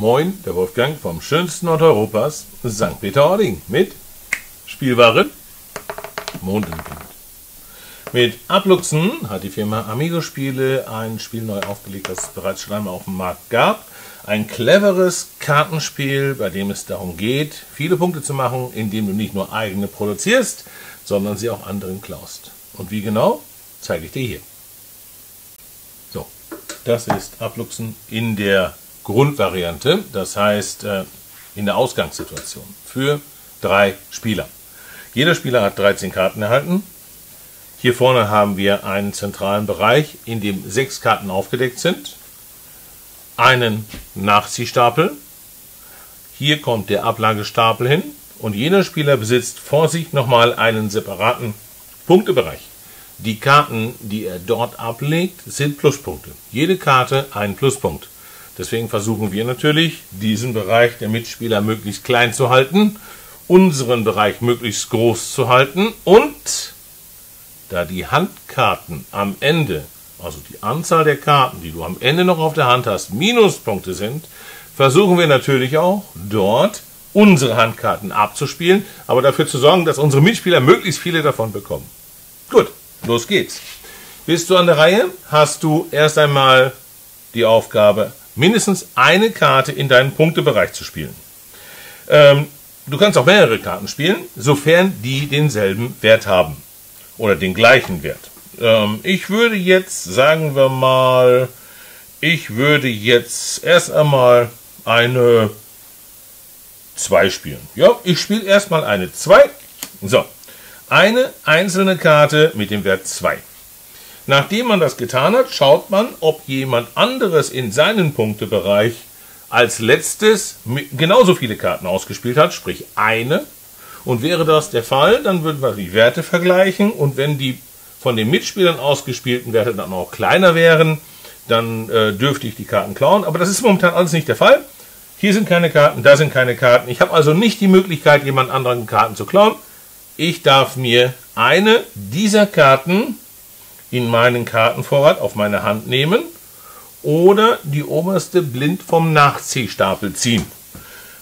Moin, der Wolfgang vom schönsten Ort Europas, St. Peter-Ording, mit Spielwaren Mondenwind. Mit Abluchsen hat die Firma Amigo Spiele ein Spiel neu aufgelegt, das es bereits schon einmal auf dem Markt gab. Ein cleveres Kartenspiel, bei dem es darum geht, viele Punkte zu machen, indem du nicht nur eigene produzierst, sondern sie auch anderen klaust. Und wie genau, zeige ich dir hier. So, das ist Abluchsen in der Grundvariante, das heißt äh, in der Ausgangssituation für drei Spieler. Jeder Spieler hat 13 Karten erhalten. Hier vorne haben wir einen zentralen Bereich, in dem sechs Karten aufgedeckt sind. Einen Nachziehstapel. Hier kommt der Ablagestapel hin und jeder Spieler besitzt vor sich nochmal einen separaten Punktebereich. Die Karten, die er dort ablegt, sind Pluspunkte. Jede Karte ein Pluspunkt. Deswegen versuchen wir natürlich, diesen Bereich der Mitspieler möglichst klein zu halten, unseren Bereich möglichst groß zu halten und da die Handkarten am Ende, also die Anzahl der Karten, die du am Ende noch auf der Hand hast, Minuspunkte sind, versuchen wir natürlich auch dort unsere Handkarten abzuspielen, aber dafür zu sorgen, dass unsere Mitspieler möglichst viele davon bekommen. Gut, los geht's. Bist du an der Reihe, hast du erst einmal die Aufgabe, mindestens eine Karte in deinen Punktebereich zu spielen. Ähm, du kannst auch mehrere Karten spielen, sofern die denselben Wert haben oder den gleichen Wert. Ähm, ich würde jetzt, sagen wir mal, ich würde jetzt erst einmal eine 2 spielen. Ja, ich spiele erstmal eine 2. So, eine einzelne Karte mit dem Wert 2. Nachdem man das getan hat, schaut man, ob jemand anderes in seinen Punktebereich als letztes genauso viele Karten ausgespielt hat, sprich eine. Und wäre das der Fall, dann würden wir die Werte vergleichen und wenn die von den Mitspielern ausgespielten Werte dann auch kleiner wären, dann äh, dürfte ich die Karten klauen. Aber das ist momentan alles nicht der Fall. Hier sind keine Karten, da sind keine Karten. Ich habe also nicht die Möglichkeit, jemand anderen Karten zu klauen. Ich darf mir eine dieser Karten in meinen Kartenvorrat auf meine Hand nehmen oder die oberste blind vom Nachziehstapel ziehen.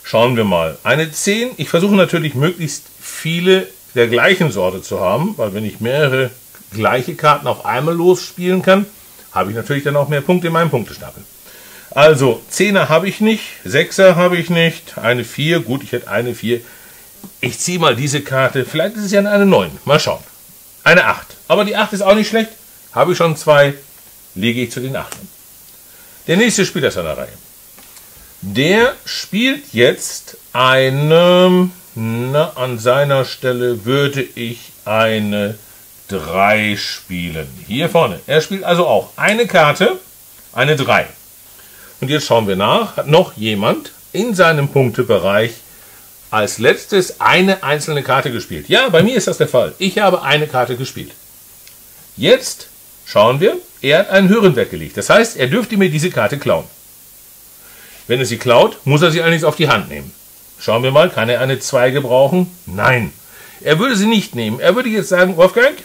Schauen wir mal. Eine 10. Ich versuche natürlich möglichst viele der gleichen Sorte zu haben, weil wenn ich mehrere gleiche Karten auf einmal losspielen kann, habe ich natürlich dann auch mehr Punkte in meinem Punktestapel. Also 10er habe ich nicht, 6er habe ich nicht, eine 4, gut, ich hätte eine 4. Ich ziehe mal diese Karte, vielleicht ist es ja eine 9, mal schauen. Eine 8, aber die 8 ist auch nicht schlecht, habe ich schon zwei, lege ich zu den Achten. Der nächste Spieler ist an der Reihe. Der spielt jetzt eine, na, an seiner Stelle würde ich eine 3 spielen. Hier vorne. Er spielt also auch eine Karte, eine 3. Und jetzt schauen wir nach, hat noch jemand in seinem Punktebereich als letztes eine einzelne Karte gespielt. Ja, bei mir ist das der Fall. Ich habe eine Karte gespielt. Jetzt schauen wir, er hat einen höheren Wert gelegt. Das heißt, er dürfte mir diese Karte klauen. Wenn er sie klaut, muss er sie allerdings auf die Hand nehmen. Schauen wir mal, kann er eine 2 gebrauchen? Nein. Er würde sie nicht nehmen. Er würde jetzt sagen, Wolfgang,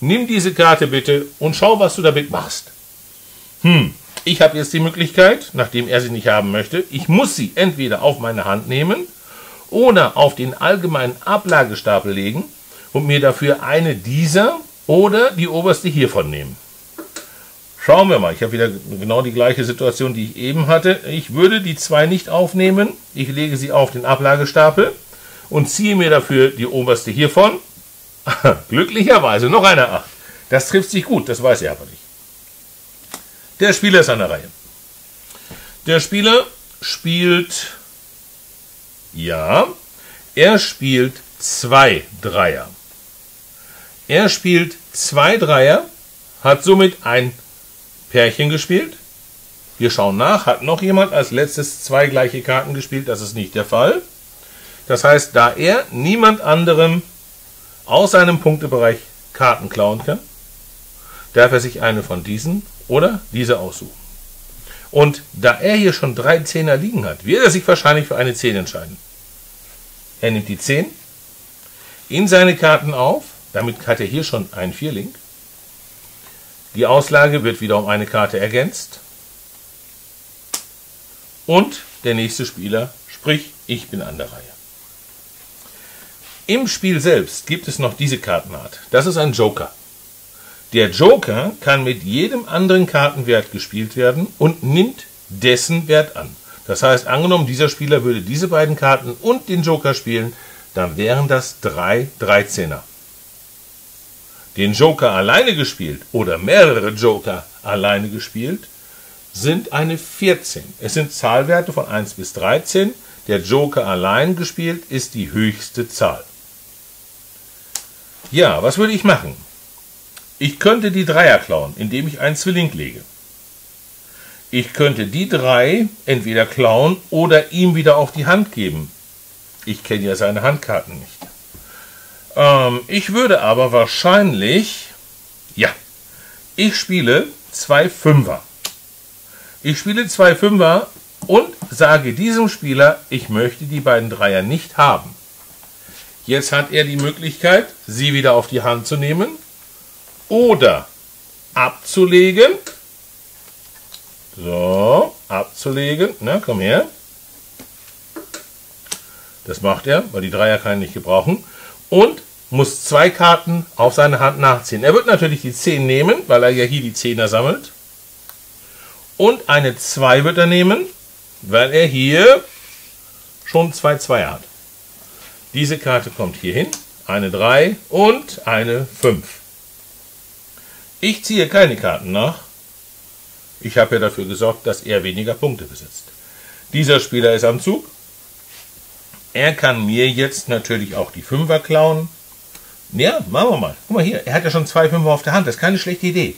nimm diese Karte bitte und schau, was du damit machst. Hm, ich habe jetzt die Möglichkeit, nachdem er sie nicht haben möchte, ich muss sie entweder auf meine Hand nehmen oder auf den allgemeinen Ablagestapel legen und mir dafür eine dieser oder die oberste hiervon nehmen. Schauen wir mal, ich habe wieder genau die gleiche Situation, die ich eben hatte. Ich würde die zwei nicht aufnehmen. Ich lege sie auf den Ablagestapel und ziehe mir dafür die oberste hiervon. Glücklicherweise noch eine 8. Das trifft sich gut, das weiß er aber nicht. Der Spieler ist an der Reihe. Der Spieler spielt, ja, er spielt zwei Dreier. Er spielt zwei Dreier, hat somit ein Pärchen gespielt. Wir schauen nach, hat noch jemand als letztes zwei gleiche Karten gespielt? Das ist nicht der Fall. Das heißt, da er niemand anderem aus seinem Punktebereich Karten klauen kann, darf er sich eine von diesen oder diese aussuchen. Und da er hier schon drei Zehner liegen hat, wird er sich wahrscheinlich für eine 10 entscheiden. Er nimmt die 10 in seine Karten auf, damit hat er hier schon einen Vierling die Auslage wird wieder um eine Karte ergänzt. Und der nächste Spieler, sprich ich bin an der Reihe. Im Spiel selbst gibt es noch diese Kartenart. Das ist ein Joker. Der Joker kann mit jedem anderen Kartenwert gespielt werden und nimmt dessen Wert an. Das heißt, angenommen, dieser Spieler würde diese beiden Karten und den Joker spielen, dann wären das drei 13er. Den Joker alleine gespielt oder mehrere Joker alleine gespielt, sind eine 14. Es sind Zahlwerte von 1 bis 13. Der Joker allein gespielt ist die höchste Zahl. Ja, was würde ich machen? Ich könnte die Dreier klauen, indem ich einen Zwilling lege. Ich könnte die drei entweder klauen oder ihm wieder auf die Hand geben. Ich kenne ja seine Handkarten nicht. Ähm, ich würde aber wahrscheinlich, ja, ich spiele zwei Fünfer. Ich spiele zwei Fünfer und sage diesem Spieler, ich möchte die beiden Dreier nicht haben. Jetzt hat er die Möglichkeit, sie wieder auf die Hand zu nehmen oder abzulegen so, abzulegen. Na, komm her. Das macht er, weil die Dreier kann er nicht gebrauchen. Und muss zwei Karten auf seine Hand nachziehen. Er wird natürlich die 10 nehmen, weil er ja hier die Zehner sammelt. Und eine 2 wird er nehmen, weil er hier schon zwei Zweier hat. Diese Karte kommt hier hin. Eine 3 und eine 5. Ich ziehe keine Karten nach. Ich habe ja dafür gesorgt, dass er weniger Punkte besitzt. Dieser Spieler ist am Zug. Er kann mir jetzt natürlich auch die Fünfer klauen. Ja, machen wir mal. Guck mal hier, er hat ja schon zwei Fünfer auf der Hand. Das ist keine schlechte Idee.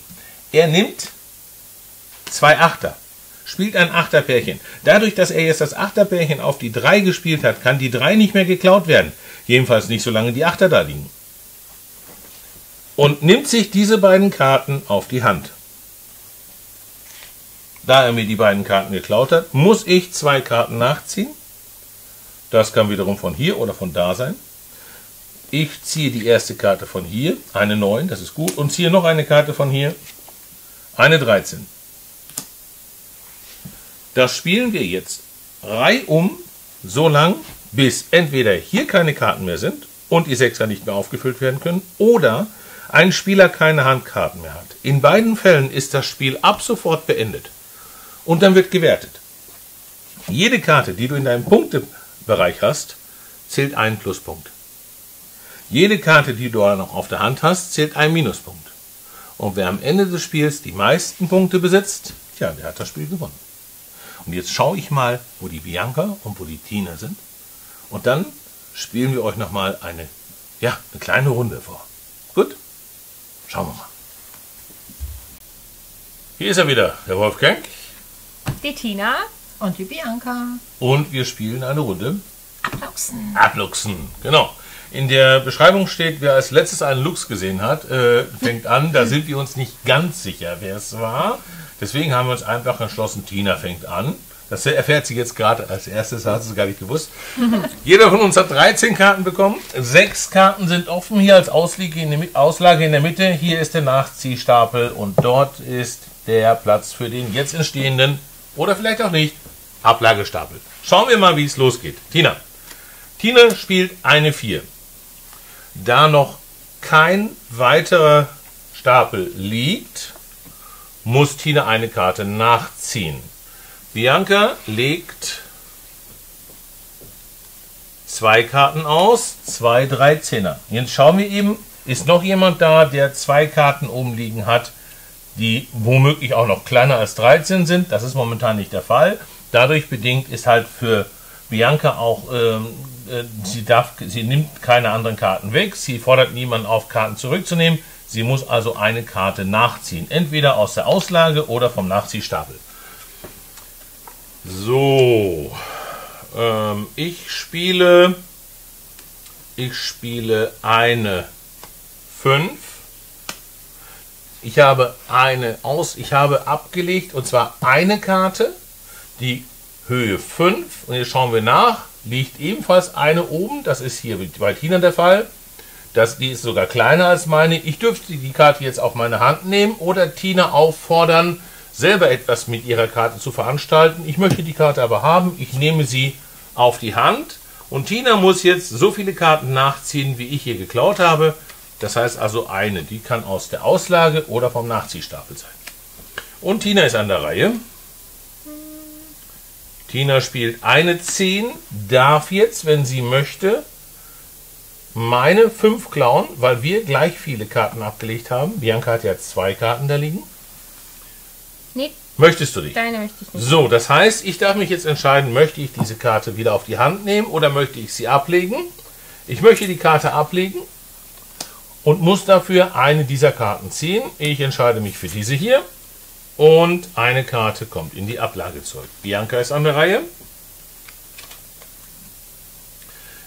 Er nimmt zwei Achter, spielt ein Achterpärchen. Dadurch, dass er jetzt das Achterpärchen auf die drei gespielt hat, kann die drei nicht mehr geklaut werden. Jedenfalls nicht, solange die Achter da liegen. Und nimmt sich diese beiden Karten auf die Hand. Da er mir die beiden Karten geklaut hat, muss ich zwei Karten nachziehen. Das kann wiederum von hier oder von da sein. Ich ziehe die erste Karte von hier, eine 9, das ist gut, und ziehe noch eine Karte von hier, eine 13. Das spielen wir jetzt reihum so lang, bis entweder hier keine Karten mehr sind und die Sechser nicht mehr aufgefüllt werden können, oder ein Spieler keine Handkarten mehr hat. In beiden Fällen ist das Spiel ab sofort beendet. Und dann wird gewertet. Jede Karte, die du in deinem Punktebereich hast, zählt einen Pluspunkt. Jede Karte, die du noch auf der Hand hast, zählt einen Minuspunkt. Und wer am Ende des Spiels die meisten Punkte besitzt, ja, der hat das Spiel gewonnen. Und jetzt schaue ich mal, wo die Bianca und wo die Tina sind. Und dann spielen wir euch nochmal eine, ja, eine kleine Runde vor. Gut? Schauen wir mal. Hier ist er wieder, der Wolfgang die Tina und die Bianca. Und wir spielen eine Runde Abluchsen. Abluchsen, genau. In der Beschreibung steht, wer als letztes einen Lux gesehen hat, äh, fängt an. Da sind wir uns nicht ganz sicher, wer es war. Deswegen haben wir uns einfach entschlossen, Tina fängt an. Das erfährt sie jetzt gerade als erstes, hat sie gar nicht gewusst. Jeder von uns hat 13 Karten bekommen. Sechs Karten sind offen hier als Auslage in, der, Auslage in der Mitte. Hier ist der Nachziehstapel und dort ist der Platz für den jetzt entstehenden oder vielleicht auch nicht. Ablagestapel. Schauen wir mal, wie es losgeht. Tina. Tina spielt eine 4. Da noch kein weiterer Stapel liegt, muss Tina eine Karte nachziehen. Bianca legt zwei Karten aus, zwei 13er. Jetzt schauen wir eben, ist noch jemand da, der zwei Karten oben liegen hat, die womöglich auch noch kleiner als 13 sind. Das ist momentan nicht der Fall. Dadurch bedingt ist halt für Bianca auch, ähm, äh, sie, darf, sie nimmt keine anderen Karten weg, sie fordert niemanden auf, Karten zurückzunehmen. Sie muss also eine Karte nachziehen, entweder aus der Auslage oder vom Nachziehstapel. So, ähm, ich spiele, ich spiele eine 5 ich habe eine aus, ich habe abgelegt und zwar eine Karte, die Höhe 5 und jetzt schauen wir nach, liegt ebenfalls eine oben, das ist hier bei Tina der Fall. Das, die ist sogar kleiner als meine. Ich dürfte die Karte jetzt auf meine Hand nehmen oder Tina auffordern, selber etwas mit ihrer Karte zu veranstalten. Ich möchte die Karte aber haben. Ich nehme sie auf die Hand. Und Tina muss jetzt so viele Karten nachziehen, wie ich hier geklaut habe. Das heißt also eine. Die kann aus der Auslage oder vom Nachziehstapel sein. Und Tina ist an der Reihe. Tina spielt eine 10, darf jetzt, wenn sie möchte, meine 5 klauen, weil wir gleich viele Karten abgelegt haben. Bianca hat ja zwei Karten da liegen. Nee, Möchtest du dich? deine möchte ich nicht. So, das heißt, ich darf mich jetzt entscheiden, möchte ich diese Karte wieder auf die Hand nehmen oder möchte ich sie ablegen? Ich möchte die Karte ablegen und muss dafür eine dieser Karten ziehen. Ich entscheide mich für diese hier und eine Karte kommt in die Ablage zurück. Bianca ist an der Reihe.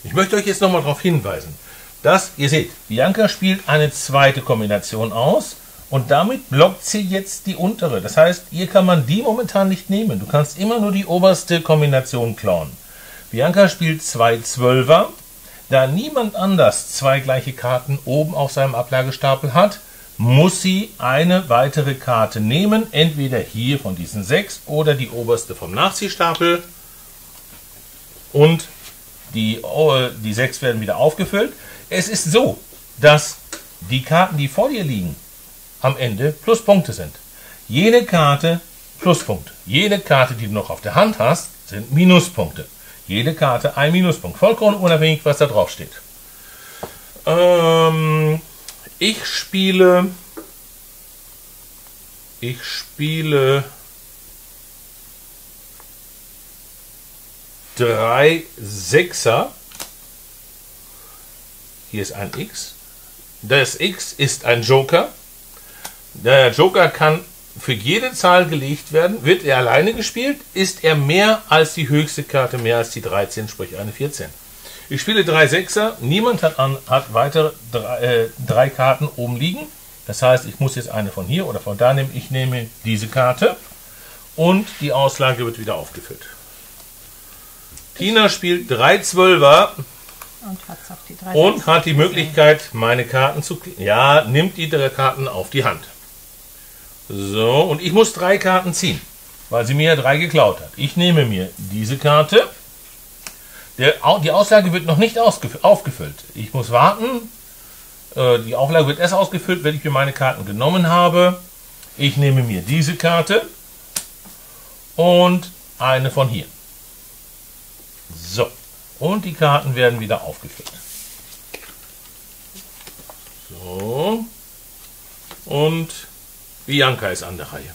Ich möchte euch jetzt nochmal darauf hinweisen, dass, ihr seht, Bianca spielt eine zweite Kombination aus und damit blockt sie jetzt die untere. Das heißt, hier kann man die momentan nicht nehmen. Du kannst immer nur die oberste Kombination klauen. Bianca spielt zwei Zwölfer. Da niemand anders zwei gleiche Karten oben auf seinem Ablagestapel hat, muss sie eine weitere Karte nehmen. Entweder hier von diesen sechs oder die oberste vom Nachziehstapel. Und die, oh, die sechs werden wieder aufgefüllt. Es ist so, dass die Karten, die vor dir liegen, am Ende Pluspunkte sind. Jede Karte Pluspunkt. Jede Karte, die du noch auf der Hand hast, sind Minuspunkte. Jede Karte ein Minuspunkt. Vollkommen unabhängig, was da drauf steht. Ähm, ich spiele. Ich spiele. Drei Sechser. Hier ist ein X. Das X ist ein Joker. Der Joker kann für jede Zahl gelegt werden. Wird er alleine gespielt, ist er mehr als die höchste Karte, mehr als die 13, sprich eine 14. Ich spiele drei Sechser. Niemand hat, an, hat weitere drei, äh, drei Karten oben liegen. Das heißt, ich muss jetzt eine von hier oder von da nehmen. Ich nehme diese Karte und die Auslage wird wieder aufgefüllt. Tina spielt drei Zwölfer Und und hat die Möglichkeit, meine Karten zu. Ja, nimmt die drei Karten auf die Hand. So, und ich muss drei Karten ziehen, weil sie mir ja drei geklaut hat. Ich nehme mir diese Karte. Der, die Auslage wird noch nicht aufgefüllt. Ich muss warten. Äh, Die Auflage wird erst ausgefüllt, wenn ich mir meine Karten genommen habe. Ich nehme mir diese Karte und eine von hier. So, und die Karten werden wieder aufgefüllt. So, und Bianca ist an der Reihe.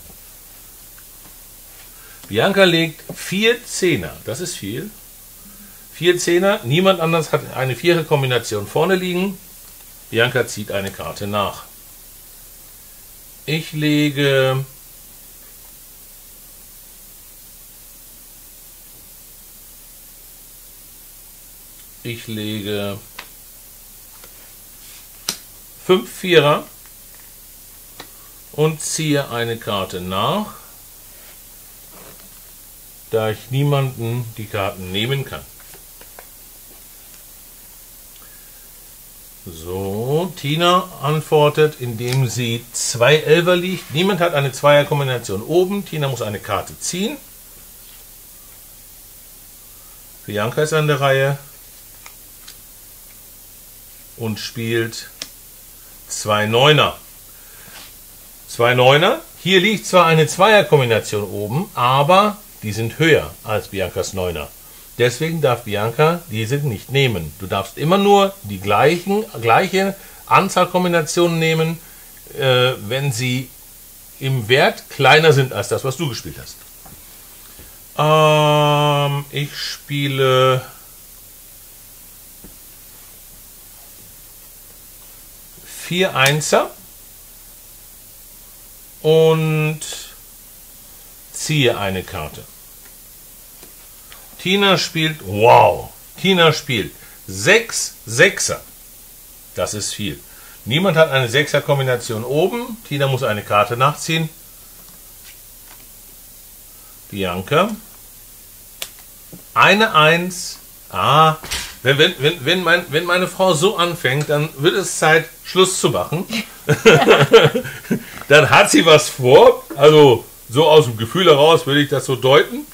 Bianca legt vier Zehner, das ist viel. Vier Zehner, niemand anders hat eine Vierer-Kombination vorne liegen. Bianca zieht eine Karte nach. Ich lege Ich lege fünf Vierer und ziehe eine Karte nach, da ich niemanden die Karten nehmen kann. So, Tina antwortet, indem sie zwei Elfer liegt. Niemand hat eine Zweierkombination oben. Tina muss eine Karte ziehen. Bianca ist an der Reihe und spielt zwei Neuner. Zwei Neuner. Hier liegt zwar eine Zweierkombination oben, aber die sind höher als Biancas Neuner. Deswegen darf Bianca diese nicht nehmen. Du darfst immer nur die gleichen, gleiche Anzahl Kombinationen nehmen, äh, wenn sie im Wert kleiner sind als das, was du gespielt hast. Ähm, ich spiele vier Einser und ziehe eine Karte. Tina spielt, wow, Tina spielt sechs Sechser. Das ist viel. Niemand hat eine Sechser-Kombination oben. Tina muss eine Karte nachziehen. Bianca. Eine Eins. Ah, wenn, wenn, wenn, wenn, mein, wenn meine Frau so anfängt, dann wird es Zeit, Schluss zu machen. dann hat sie was vor. Also So aus dem Gefühl heraus würde ich das so deuten.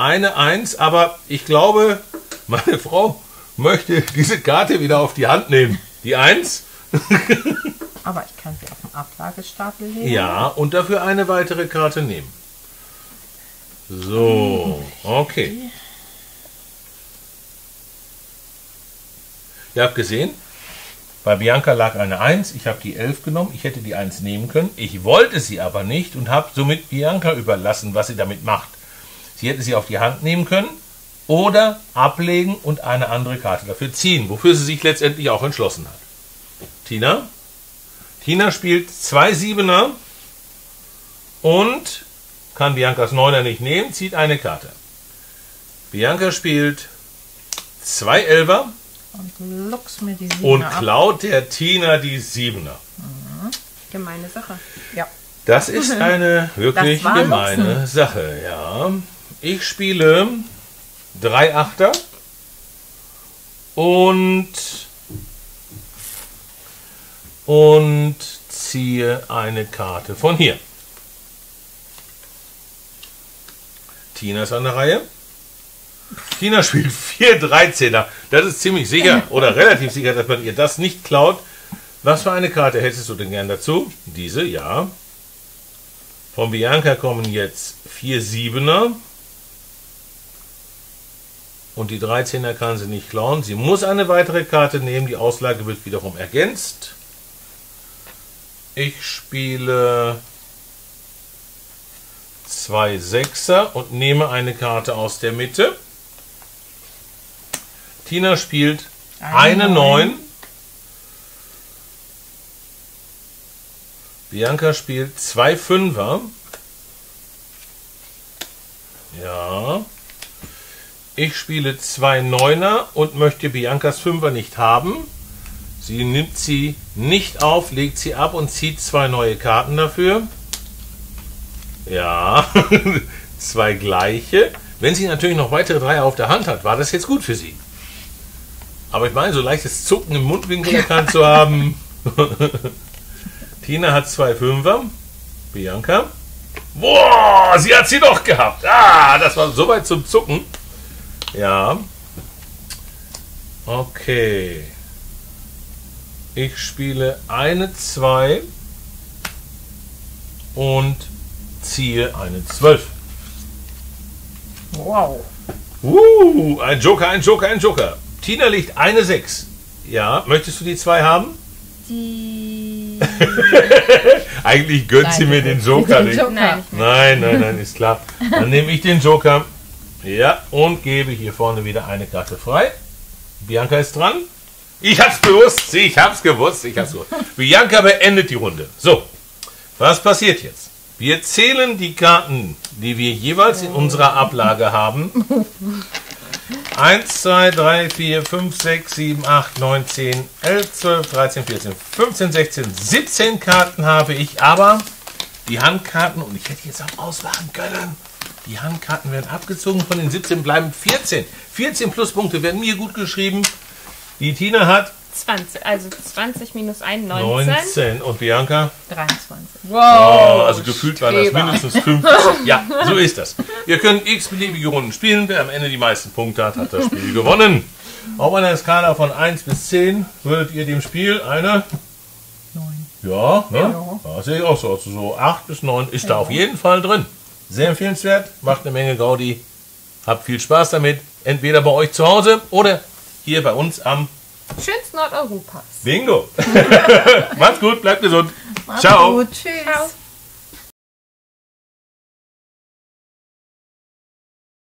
Eine Eins, aber ich glaube, meine Frau möchte diese Karte wieder auf die Hand nehmen. Die Eins? Aber ich kann sie auf den Ablagestapel legen. Ja, und dafür eine weitere Karte nehmen. So, okay. Ihr habt gesehen, bei Bianca lag eine 1, ich habe die 11 genommen, ich hätte die 1 nehmen können, ich wollte sie aber nicht und habe somit Bianca überlassen, was sie damit macht. Sie hätte sie auf die Hand nehmen können oder ablegen und eine andere Karte dafür ziehen, wofür sie sich letztendlich auch entschlossen hat. Tina? Tina spielt zwei Siebener und kann Biancas Neuner nicht nehmen, zieht eine Karte. Bianca spielt zwei Elfer Und und klaut der Tina die Siebener. Gemeine Sache. Ja. Das ist eine wirklich gemeine Sache, ja. Ich spiele drei Achter und und ziehe eine Karte von hier. Tina ist an der Reihe. Tina spielt vier 13er. Das ist ziemlich sicher oder relativ sicher, dass man ihr das nicht klaut. Was für eine Karte hättest du denn gern dazu? Diese, ja. Von Bianca kommen jetzt vier Siebener. Und die 13er kann sie nicht klauen. Sie muss eine weitere Karte nehmen. Die Auslage wird wiederum ergänzt. Ich spiele zwei Sechser und nehme eine Karte aus der Mitte. Tina spielt Eine eine Neun. 9. Bianca spielt zwei Fünfer. Ja. Ich spiele zwei Neuner und möchte Biancas Fünfer nicht haben. Sie nimmt sie nicht auf, legt sie ab und zieht zwei neue Karten dafür. Ja, zwei gleiche. Wenn sie natürlich noch weitere Dreier auf der Hand hat, war das jetzt gut für sie. Aber ich meine, so leichtes Zucken im Mundwinkel erkannt zu haben. Tina hat zwei Fünfer. Bianca. Boah, sie hat sie doch gehabt. Ah, das war soweit zum Zucken. Ja. Okay. Ich spiele eine 2 und ziehe eine 12. Wow. Uh, ein Joker, ein Joker, ein Joker. Tina liegt eine 6. Ja, möchtest du die zwei haben? Die. Eigentlich gönnt sie Nein, mir den Joker den nicht. Joker. Nein. Nein, nein, nein, ist klar. Dann nehme ich den Joker. Ja, und gebe hier vorne wieder eine Karte frei. Bianca ist dran. Ich hab's bewusst. Ich hab's gewusst. Ich hab's gewusst. Bianca beendet die Runde. So, was passiert jetzt? Wir zählen die Karten, die wir jeweils in unserer Ablage haben. 1, 2, 3, 4, 5, 6, 7, 8, 9, 10, 11, 12, 13, 14, 15, 16, 17 Karten habe ich, aber die Handkarten, und ich hätte jetzt auch ausmachen können, die Handkarten werden abgezogen, von den 17 bleiben 14. 14 Pluspunkte werden mir gut geschrieben. Die Tina hat 20. Also 20 minus 1, 19. 19 und Bianca 23. Oh, also gefühlt war das Streber. mindestens 50. Ja, so ist das. Ihr könnt x-beliebige Runden spielen. Wer am Ende die meisten Punkte hat, hat das Spiel gewonnen. Auf einer Skala von 1 bis 10 würdet ihr dem Spiel eine. Neun. Ja, ne? Ja. sehe ich auch so. Also so 8 bis 9 ist da auf jeden Fall drin. Sehr empfehlenswert, macht eine Menge Gaudi. Habt viel Spaß damit. Entweder bei euch zu Hause oder hier bei uns am Schönsten Ort Europas. Bingo. Macht's gut, bleibt gesund. Macht's Ciao. Gut. Tschüss. Ciao.